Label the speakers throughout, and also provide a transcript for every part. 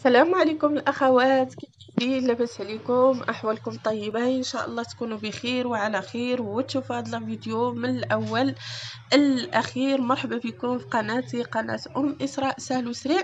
Speaker 1: السلام عليكم الأخوات. كيف دايرين لاباس عليكم. أحوالكم طيبة. إن شاء الله تكونوا بخير وعلى خير. وتشوفوا هذا الفيديو من الأول الأخير. مرحبا بكم في قناتي قناة أم إسراء سهل وسريع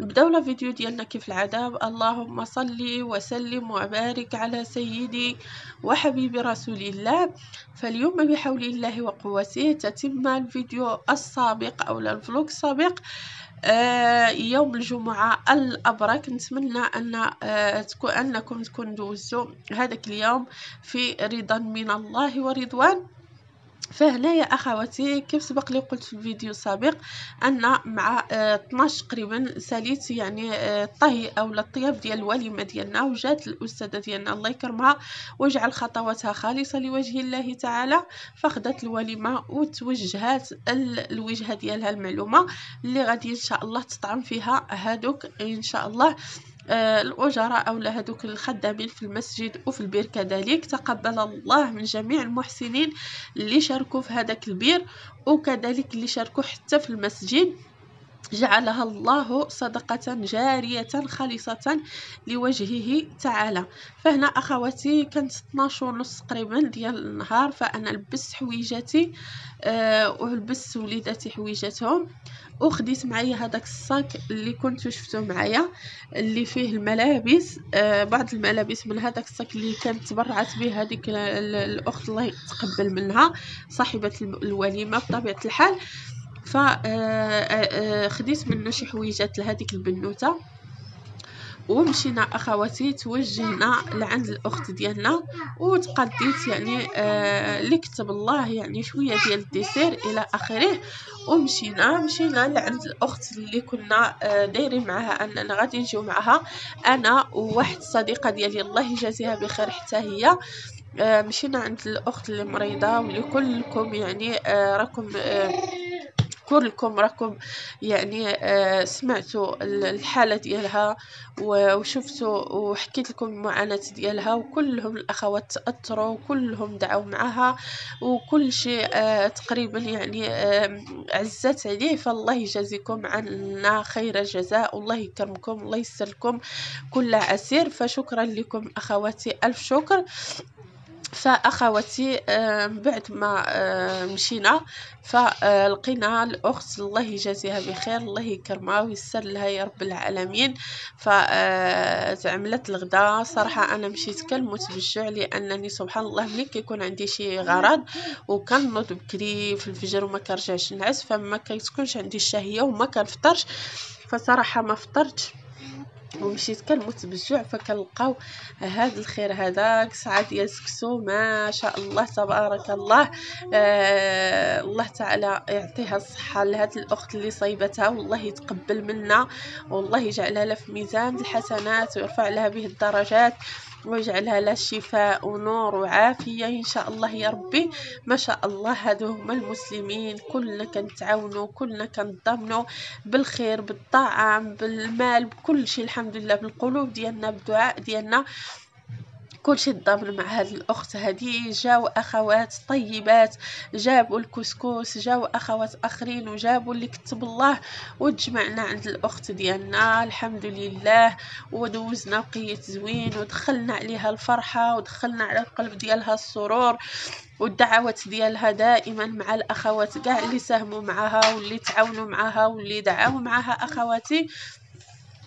Speaker 1: نبداو الفيديو ديالنا كيف العادة. اللهم صل وسلم وبارك على سيدي وحبيبي رسول الله. فاليوم بحول الله وقوته تتم الفيديو السابق أو الفلوق السابق. يوم الجمعة الأبرك. نتمنى أن آه أنكم تكون دوزتوا هذاك اليوم في رضا من الله ورضوان. فهنا يا أخواتي كيف سبق لي قلت في الفيديو السابق أن مع آه 12 تقريبا ساليت يعني آه طهي أو الطياب ديال الوليمه ديالنا وجات الأستاذة ديالنا الله يكرمها ويجعل خطواتها خالصة لوجه الله تعالى. فاخذت الوليمه وتوجهات الوجهة ديالها المعلومة اللي غادي إن شاء الله تطعم فيها هادوك إن شاء الله. آه، الأجراء أو هذوك الخدامين في المسجد وفي البير كذلك. تقبل الله من جميع المحسنين اللي شاركوا في هذاك البير وكذلك اللي شاركوا حتى في المسجد. جعلها الله صدقة جارية خالصة لوجهه تعالى. فهنا أخواتي كانت 12 ونص تقريبا ديال النهار فأنا لبست حويجاتي أه ولبست وليداتي حويجاتهم. وخديت معايا هذاك الصاك اللي كنت شفتو معايا اللي فيه الملابس أه بعض الملابس من هذاك الصاك اللي كانت تبرعت به هذيك الأخت الله يتقبل منها صاحبة الوليمة بطبيعة الحال. فخديت آه، آه، آه، منه شي حويجات لهذيك البنوتة ومشينا أخواتي توجهنا لعند الأخت ديالنا وتقديت يعني آه اللي كتب الله يعني شوية ديال الديسير إلى آخره ومشينا مشينا لعند الأخت اللي كنا آه دايرين معاها أننا غادي نجيو معاها. أنا وواحد صديقه ديالي الله يجازيها بخير حتى هي آه مشينا عند الأخت اللي مريضه ولكلكم يعني آه راكم آه كلكم راكم يعني آه سمعتوا الحالة ديالها وشفتوا وحكيت لكم المعاناه ديالها وكلهم الأخوات تاثروا وكلهم دعوا معها وكل شيء آه تقريبا يعني عزت عليه. فالله يجازيكم عنا خير الجزاء والله يكرمكم الله يسر لكم كل عسير. فشكرا لكم أخواتي ألف شكر. فأخواتي بعد ما مشينا فلقينا الأخت الله يجازيها بخير الله يكرمها ويسر لها يا رب العالمين. فعملت الغداء صراحة أنا مشيت كنموت بالجوع لأنني سبحان الله ملي كيكون عندي شي غرض وكنوض بكري في الفجر وما كنرجعش نعس فما كتكونش عندي الشهية وما كنفطرش. فصراحة ما فطرتش. ومشيت كنموت بالجوع فكنلقاو هاد الخير هذاك. ساعه ديال سكسو ما شاء الله تبارك الله. آه الله تعالى يعطيها الصحة لهاد الأخت اللي صيبتها والله يتقبل منا والله يجعلها لها في ميزان الحسنات ويرفع لها به الدرجات. ويجعلها لها شفاء ونور وعافية. إن شاء الله يا ربي. ما شاء الله هادو هما المسلمين. كلنا كنتعاونوا كلنا كنضمنوا بالخير بالطعام بالمال بكل شيء. الحمد لله. بالقلوب ديالنا بالدعاء ديالنا. كلشي تضامن مع هاد الاخت هادي جاو أخوات طيبات جابوا الكسكس جاو أخوات آخرين وجابوا اللي كتب الله وتجمعنا عند الأخت ديالنا. الحمد لله. ودوزنا وقيت زوين ودخلنا عليها الفرحة ودخلنا على القلب ديالها السرور. والدعوات ديالها دائما مع الأخوات كاع اللي ساهموا معها واللي تعاونوا معها واللي دعاو معها أخواتي.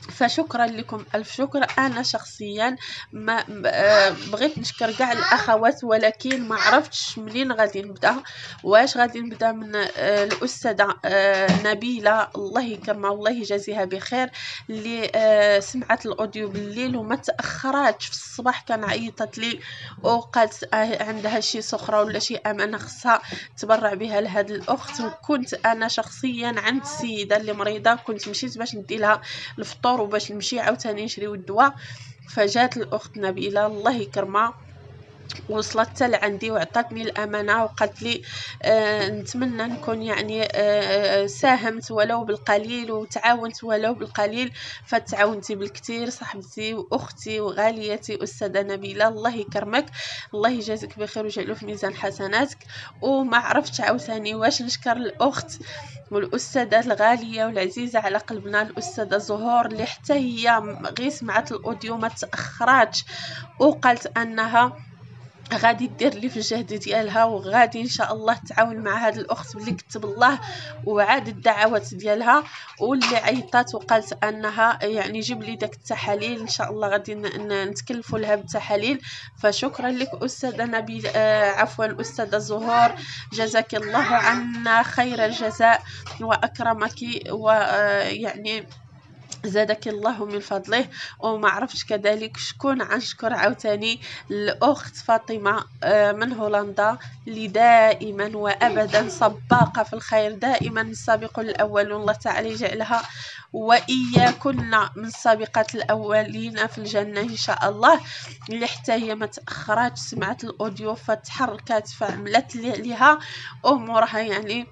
Speaker 1: فشكرا لكم. ألف شكر. أنا شخصيا ما آه، بغيت نشكر كاع الأخوات ولكن ما عرفتش منين غادي نبدأ واش غادي نبدأ من آه، الأستاذة آه، نبيلة. الله يكرمها والله يجازيها بخير اللي سمعت الأوديو بالليل وما تأخراتش. في الصباح كان عيطت لي وقالت عندها شي سخره ولا شي أمانة خصها تبرع بها لهاد الأخت. وكنت أنا شخصيا عند السيدة اللي مريضة كنت مشيت باش ندي لها الفطور وباش نمشي عاوتاني نشريو الدواء فجات الأخت نبيلة الله يكرمها. وصلت حتى لعندي وعطاتني الأمانة وقالت لي آه نتمنى نكون يعني آه, آه، ساهمت ولو بالقليل وتعاونت ولو بالقليل. فتعاونتي بالكثير صاحبتي وأختي وغاليتي أستاذة نبيلة الله يكرمك الله يجازيك بخير ويجعله في ميزان حسناتك. وما عرفتش عاوتاني واش نشكر الأخت والأستاذة الغالية والعزيزة على قلبنا الأستاذة زهور اللي حتى هي غير سمعت الأوديو ما تأخراتش. وقالت أنها غادي دير لي في الجهد ديالها وغادي إن شاء الله تعاون مع هاد الأخت اللي كتب الله وعاد الدعوات ديالها. واللي عيطات وقالت أنها يعني جيب لي داك التحاليل إن شاء الله غادي نتكلفوا لها بالتحاليل. فشكرا لك أستاذة نبيل آه عفوا أستاذة زهور. جزاك الله عنا خير الجزاء وأكرمك ويعني آه زادك الله من فضله. وما عرفتش كذلك شكون غنشكر عاوتاني. الأخت فاطمة آه، من هولندا اللي دائما وابدا سباقه في الخير دائما السابق الأول. الله تعالى يجعلها وإياكن من السابقات الأولين في الجنة إن شاء الله. اللي حتى هي ما تأخراتش سمعت الأوديو فتحركات فعملت ليها. امورها يعني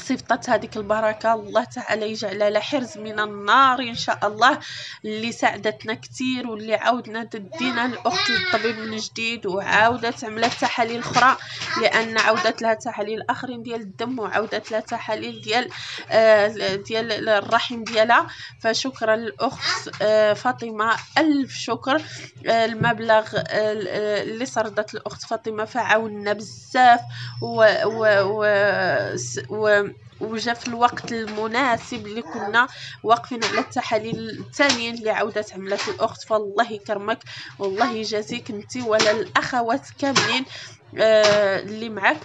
Speaker 1: صفطت هذيك البركة. الله تعالى يجعل لها حرز من النار إن شاء الله اللي ساعدتنا كتير واللي عاودنا تدينا الأخت للطبيب من جديد وعاودت عملت تحاليل أخرى لأن عاودت لها تحاليل آخرين ديال الدم وعاودت لها تحاليل ديال آه ديال الرحم ديالها. فشكرا للأخت آه فاطمة. ألف شكر. آه المبلغ آه اللي صردت الأخت فاطمة فعاونا بزاف و, و, و, و وجا في الوقت المناسب اللي كنا واقفين على التحاليل الثانيين اللي عاودت عملت الأخت. فالله يكرمك والله يجازيك أنت ولا الأخوات كاملين آه اللي معك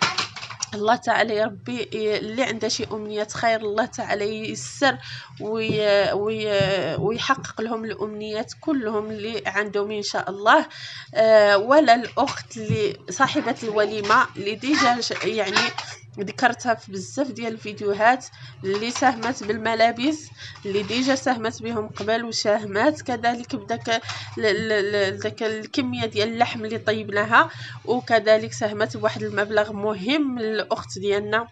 Speaker 1: الله تعالى يا ربي اللي عنده شي امنيه خير الله تعالى ييسر وي وي ويحقق لهم الأمنيات كلهم اللي عندهم إن شاء الله. آه ولا الأخت اللي صاحبة الوليمة اللي déjà يعني ذكرتها في بزاف ديال الفيديوهات اللي ساهمت بالملابس اللي déjà ساهمت بهم قبل وساهمات كذلك بداك داك الكمية ديال اللحم اللي طيبناها وكذلك ساهمت بواحد المبلغ مهم للأخت ديالنا.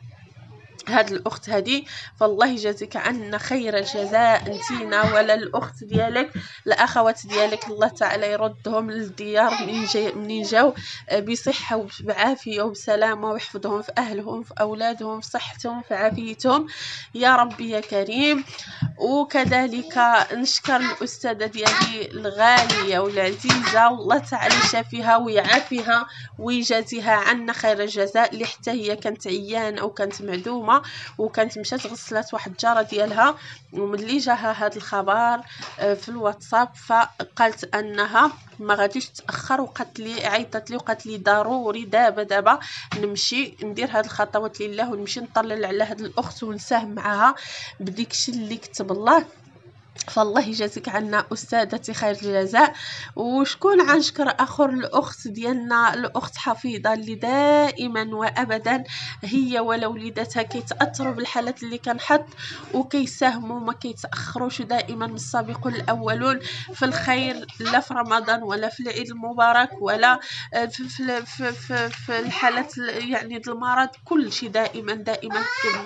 Speaker 1: هاد الأخت هادي فالله يجازيك عنا خير الجزاء أنتينا ولا الأخت ديالك الأخوات ديالك الله تعالى يردهم للديار منين جاي منين جاو آه، بصحة وبعافية وبسلامة ويحفظهم في أهلهم في أولادهم في صحتهم في عافيتهم. يا ربي يا كريم. وكذلك نشكر الأستاذة ديالي الغالية والعزيزة والله تعالى يشافيها ويعافيها ويجازيها عنا خير الجزاء اللي حتى هي كانت عيانة أو كانت معدومة. وكانت مشات غسلات واحد الجارة ديالها وملي جاها هذا الخبر آه، في الواتساب فقالت أنها ما غاديش تأخر وقالت لي عيطت لي وقالت لي ضروري دابا دابا نمشي ندير هاد الخطوات لله ونمشي نطلل على هاد الأخت ونساهم معاها بديكشي اللي كتب الله. فالله يجازيك عنا أستاذتي خير الجزاء. وشكون غنشكر اخر الأخت ديالنا الأخت حفيظة اللي دائما وابدا هي ولا وليداتها كيتأثروا بالحالات اللي كنحط وكيساهموا ما كيتأخروش دائما السابق الاولون في الخير لا في رمضان ولا في العيد المبارك ولا في في في, في, في الحالات يعني المرض. كل شيء دائما دائما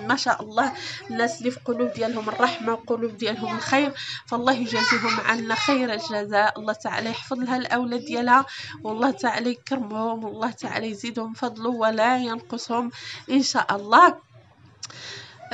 Speaker 1: ما شاء الله. الناس اللي في قلوب ديالهم الرحمة وقلوب ديالهم الخير. فالله يجازيهم عنا خير الجزاء. الله تعالى يحفظ لها الأولاد ديالها والله تعالى يكرمهم. والله تعالى يزيدهم فضله ولا ينقصهم. إن شاء الله.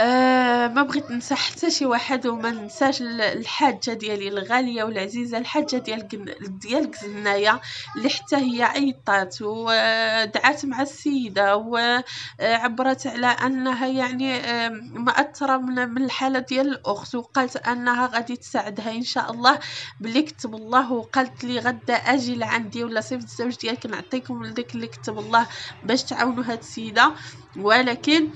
Speaker 1: آه ما بغيت ننسى حتى شي واحد وما ننساش الحاجة ديالي الغالية والعزيزة الحاجة ديال ديال كزنايه اللي حتى هي عيطات ودعات مع السيدة وعبرت على أنها يعني مأثرة من, الحالة ديال الأخت وقالت أنها غادي تساعدها إن شاء الله. بلي كتب الله وقالت لي غدا أجي لعندي ولا صيفط الزوج ديالك نعطيكم لديك اللي كتب الله باش تعاونوا هاد السيدة. ولكن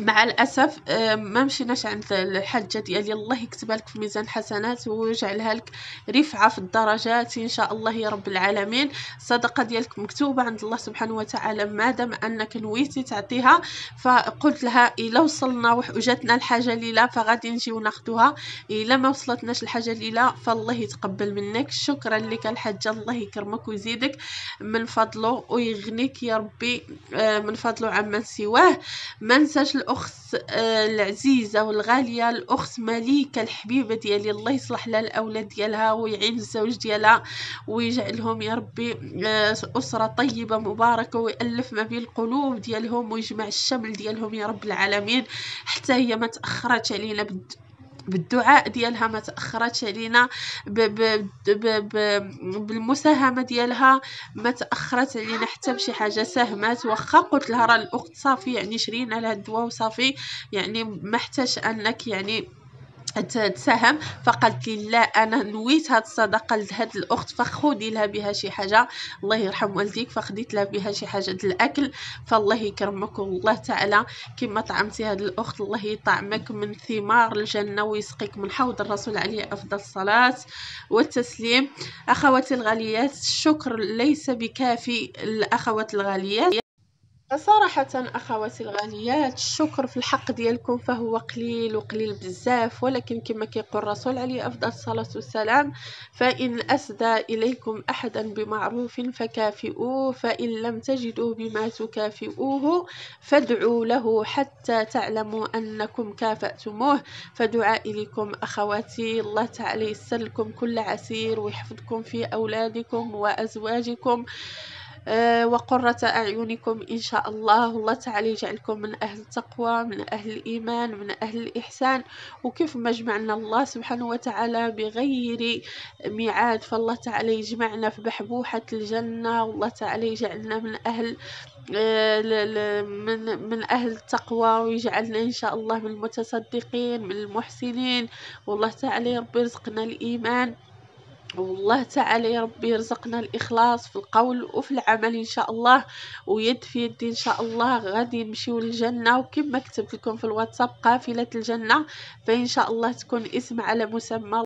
Speaker 1: مع الأسف آه، ما مشيناش عند الحجه ديالي. الله يكتبها لك في ميزان حسنات ويجعلها لك رفعة في الدرجات. إن شاء الله يا رب العالمين. الصدقة ديالك مكتوبة عند الله سبحانه وتعالى ما دام أنك نويتي تعطيها. فقلت لها إلا وصلنا وجاتنا الحاجة ليلة فغادي نجيو ناخذوها إلا ما وصلتناش الحاجة ليلة فالله يتقبل منك. شكرا لك الحاجة الله يكرمك ويزيدك. من فضله ويغنيك يا ربي آه، من فضله عمن سواه. ما نساش الاخت آه، العزيزة والغالية الاخت مليكه الحبيبة ديالي. الله يصلح لها الأولاد ديالها ويعين الزوج ديالها ويجعلهم يا ربي آه، أسرة طيبة مباركة ويألف ما بين القلوب ديالهم ويجمع الشمل ديالهم يا رب العالمين. حتى هي ما تأخرتش علينا بد بالدعاء ديالها ما تأخرتش علينا ب ب ب بالمساهمة ديالها ما تأخرت علينا حتى بشي حاجة ساهمات. واخا قلت لها راه الأخت صافي يعني شرينا لها الدواء وصافي يعني ما أنك يعني تساهم فقالت لي لا أنا نويت هاد الصدقة لهاد الأخت فخودي لها بها شي حاجة. الله يرحم والديك فخديت لها بها شي حاجة د الأكل. فالله يكرمك والله تعالى. كما طعمتي هاد الأخت الله يطعمك من ثمار الجنة ويسقيك من حوض الرسول عليه أفضل الصلاة والتسليم. أخواتي الغاليات الشكر ليس بكافي الاخوات الغاليات. صراحة أخواتي الغاليات الشكر في الحق ديالكم فهو قليل وقليل بزاف ولكن كما كيقول الرسول عليه أفضل الصلاة والسلام فإن أسدى إليكم أحدا بمعروف فكافئوه فإن لم تجدوا بما تكافئوه فادعوا له حتى تعلموا أنكم كافأتموه. فدعائي لكم أخواتي الله تعالى يسلكم كل عسير ويحفظكم في أولادكم وأزواجكم. وقرة أعينكم إن شاء الله. الله تعالى يجعلكم من أهل التقوى من أهل الإيمان من أهل الإحسان. وكيف ما جمعنا الله سبحانه وتعالى بغير ميعاد؟ فالله تعالى يجمعنا في بحبوحة الجنة. والله تعالى يجعلنا من أهل آه، من من أهل التقوى. ويجعلنا إن شاء الله من المتصدقين من المحسنين. والله تعالى رب يرزقنا الإيمان. والله تعالى يا ربي يرزقنا الإخلاص في القول وفي العمل إن شاء الله ويد في يد إن شاء الله غادي نمشيو للجنة. وكما كتبت لكم في الواتساب قافلة الجنة فإن شاء الله تكون اسم على مسمى